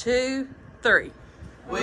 two, three. We